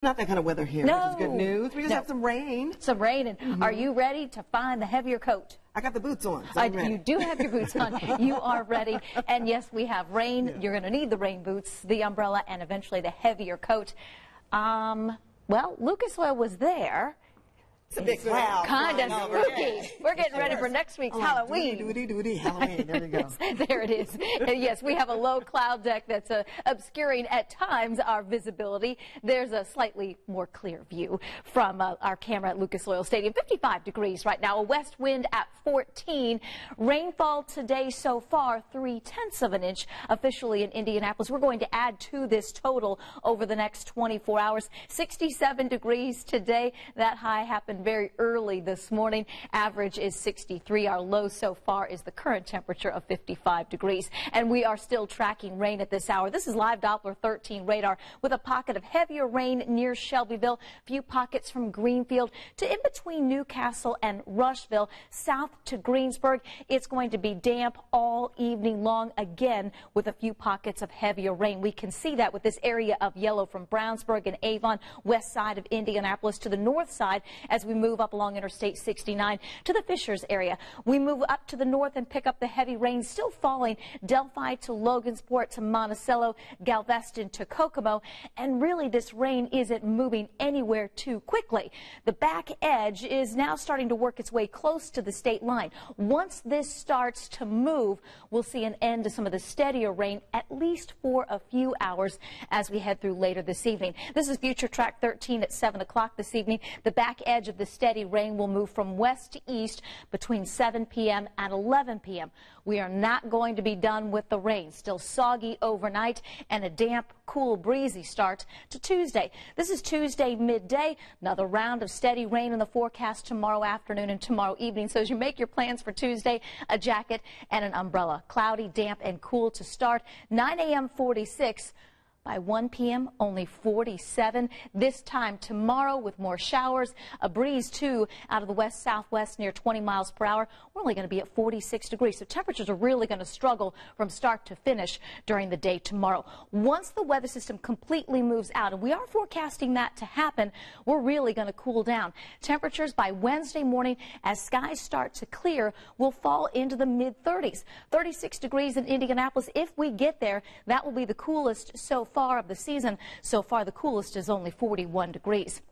Not that kind of weather here. No. This is good news. We just No. have some rain. Some rain. And Are you ready to find the heavier coat? I got the boots on. So I, you do have your boots on. You are ready. And yes, we have rain. You're going to need the rain boots, the umbrella, and eventually the heavier coat. Um, well, Lucas Oil was there. It's a big cloud. Kind of flying spooky. We're getting ready for next week's Oh, Halloween. Doody, doody, doody, Halloween. There we go. there it is. And yes, we have a low cloud deck that's uh, obscuring at times our visibility. There's a slightly more clear view from uh, our camera at Lucas Oil Stadium. 55 degrees right now, a west wind at 14. Rainfall today so far, three tenths of an inch officially in Indianapolis. We're going to add to this total over the next 24 hours. 67 degrees today. That high happened very early this morning. Average is 63. Our low so far is the current temperature of 55 degrees. And we are still tracking rain at this hour. This is live Doppler 13 radar with a pocket of heavier rain near Shelbyville. A few pockets from Greenfield to in between New Castle and Rushville, south to Greensburg. It's going to be damp all evening long again with a few pockets of heavier rain. We can see that with this area of yellow from Brownsburg and Avon, west side of Indianapolis to the north side as we move up along Interstate 69 to the Fishers area. We move up to the north and pick up the heavy rain still falling Delphi to Logansport to Monticello, Galveston to Kokomo. And really this rain isn't moving anywhere too quickly. The back edge is now starting to work its way close to the state line. Once this starts to move, we'll see an end to some of the steadier rain at least for a few hours as we head through later this evening. This is Future Track 13 at 7 o'clock this evening. The back edge of the steady rain will move from west to east between 7 p.m. and 11 p.m. We are not going to be done with the rain. Still soggy overnight and a damp, cool, breezy start to Tuesday. This is Tuesday midday. Another round of steady rain in the forecast tomorrow afternoon and tomorrow evening. So as you make your plans for Tuesday, a jacket and an umbrella. Cloudy, damp, and cool to start. 9 a.m. 46. By 1 p.m., only 47. This time tomorrow with more showers, a breeze too out of the west southwest near 20 miles per hour. We're only going to be at 46 degrees. So temperatures are really going to struggle from start to finish during the day tomorrow. Once the weather system completely moves out, and we are forecasting that to happen, we're really going to cool down. Temperatures by Wednesday morning as skies start to clear will fall into the mid 30s. 36 degrees in Indianapolis. If we get there, that will be the coolest so far of the season. So far, the coolest is only 41 degrees.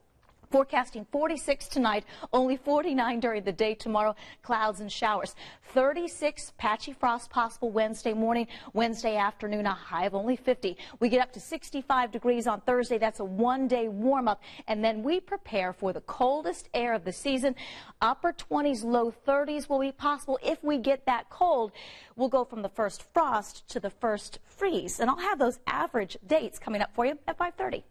Forecasting 46 tonight, only 49 during the day tomorrow, clouds and showers. 36 patchy frost possible Wednesday morning, Wednesday afternoon, a high of only 50. We get up to 65 degrees on Thursday. That's a one day warm up. And then we prepare for the coldest air of the season. Upper 20s, low 30s will be possible. If we get that cold, we'll go from the first frost to the first freeze. And I'll have those average dates coming up for you at 530.